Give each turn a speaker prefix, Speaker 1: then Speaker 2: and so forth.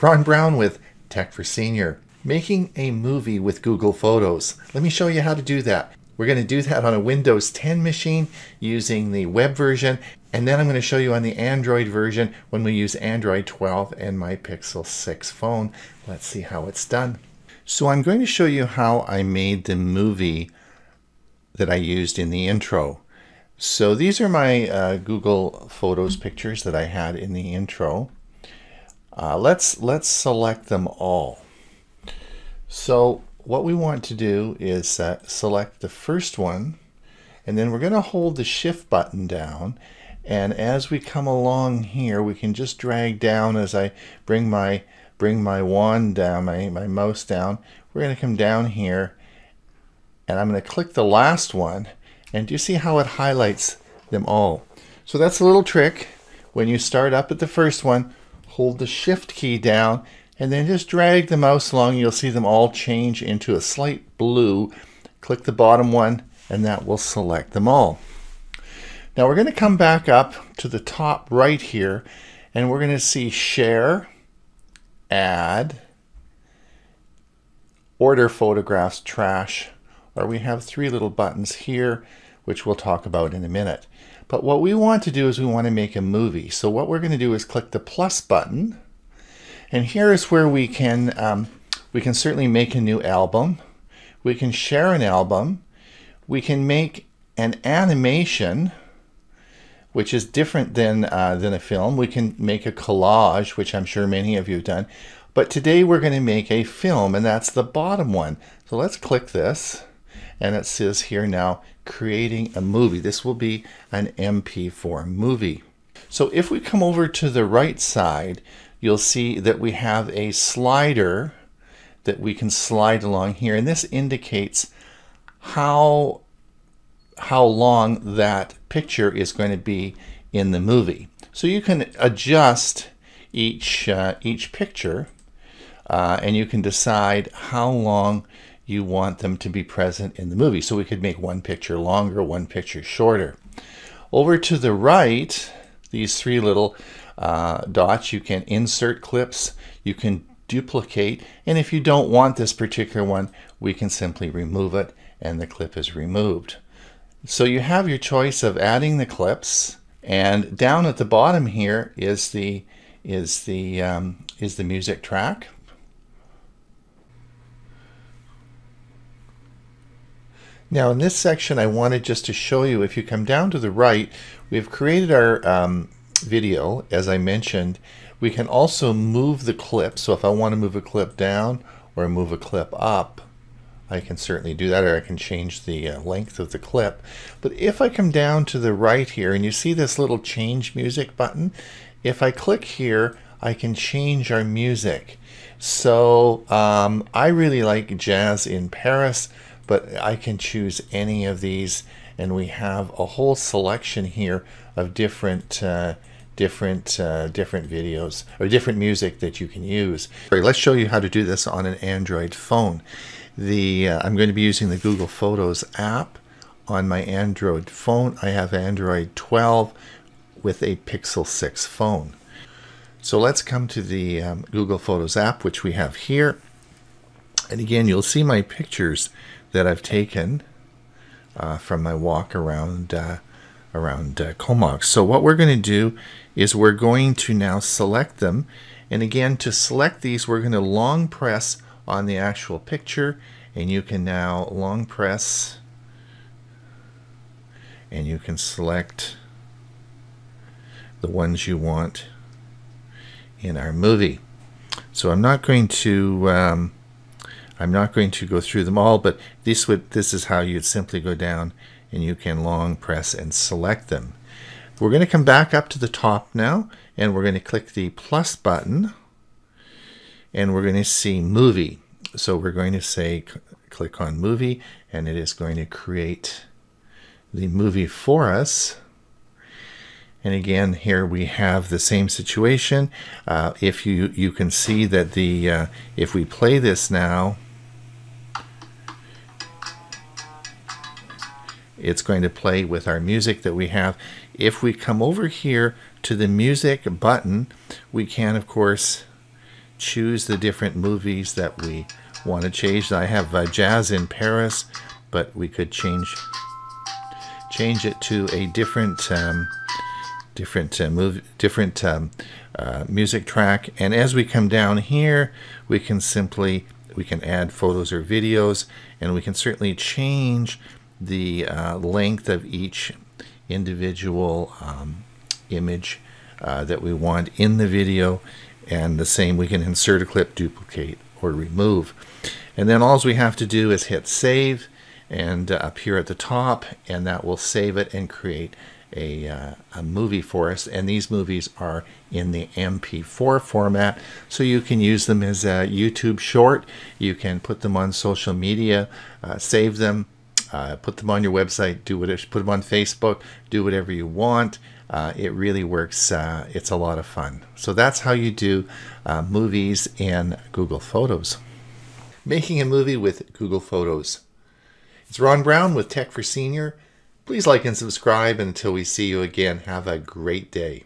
Speaker 1: Ron Brown with Tech for Senior, making a movie with Google Photos. Let me show you how to do that. We're going to do that on a Windows 10 machine using the web version, and then I'm going to show you on the Android version when we use Android 12 and my Pixel 6 phone. Let's see how it's done. So I'm going to show you how I made the movie that I used in the intro. So these are my uh, Google Photos pictures that I had in the intro. Uh, let's let's select them all. So what we want to do is uh, select the first one and then we're going to hold the shift button down and as we come along here we can just drag down as I bring my bring my wand down my, my mouse down. We're going to come down here and I'm going to click the last one and do you see how it highlights them all? So that's a little trick. When you start up at the first one hold the shift key down and then just drag the mouse along. You'll see them all change into a slight blue. Click the bottom one and that will select them all. Now we're going to come back up to the top right here and we're going to see share, add, order photographs, trash, or we have three little buttons here which we'll talk about in a minute. But what we want to do is we want to make a movie. So what we're going to do is click the plus button and here is where we can, um, we can certainly make a new album. We can share an album. We can make an animation, which is different than, uh, than a film. We can make a collage, which I'm sure many of you have done. But today we're going to make a film, and that's the bottom one. So let's click this, and it says here now, creating a movie. This will be an MP4 movie. So if we come over to the right side, you'll see that we have a slider that we can slide along here. And this indicates how, how long that picture is going to be in the movie. So you can adjust each, uh, each picture uh, and you can decide how long you want them to be present in the movie. So we could make one picture longer, one picture shorter. Over to the right, these three little uh, dots. You can insert clips, you can duplicate, and if you don't want this particular one, we can simply remove it and the clip is removed. So you have your choice of adding the clips, and down at the bottom here is the is the um, is the music track. Now in this section I wanted just to show you if you come down to the right we've created our um, video, as I mentioned, we can also move the clip. So if I want to move a clip down or move a clip up, I can certainly do that, or I can change the uh, length of the clip. But if I come down to the right here, and you see this little change music button, if I click here, I can change our music. So um, I really like Jazz in Paris, but I can choose any of these, and we have a whole selection here of different uh, different uh, different videos or different music that you can use. Right, let's show you how to do this on an Android phone. The uh, I'm going to be using the Google Photos app on my Android phone. I have Android 12 with a Pixel 6 phone. So let's come to the um, Google Photos app, which we have here. And again, you'll see my pictures that I've taken uh, from my walk around uh, around uh, Comox. So what we're going to do is we're going to now select them. And again, to select these, we're going to long press on the actual picture. And you can now long press and you can select the ones you want in our movie. So I'm not going to um, I'm not going to go through them all, but this would this is how you'd simply go down and you can long press and select them. We're going to come back up to the top now and we're going to click the plus button and we're going to see movie. So we're going to say click on movie and it is going to create the movie for us. And again, here we have the same situation. Uh, if you, you can see that the, uh, if we play this now, it's going to play with our music that we have. If we come over here to the music button, we can, of course, choose the different movies that we want to change. I have uh, Jazz in Paris, but we could change change it to a different um, different uh, move different um, uh, music track. And as we come down here, we can simply we can add photos or videos, and we can certainly change the uh, length of each individual um, image uh, that we want in the video. And the same, we can insert a clip, duplicate, or remove. And then all we have to do is hit save and uh, up here at the top, and that will save it and create a, uh, a movie for us. And these movies are in the MP4 format, so you can use them as a YouTube short. You can put them on social media, uh, save them, uh, put them on your website, do whatever, put them on Facebook, do whatever you want. Uh, it really works. Uh, it's a lot of fun. So that's how you do uh, movies in Google Photos. Making a movie with Google Photos. It's Ron Brown with Tech for Senior. Please like and subscribe. Until we see you again, have a great day.